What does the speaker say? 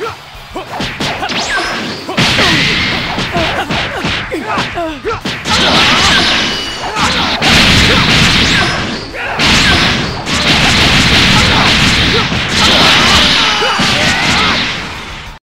呀呵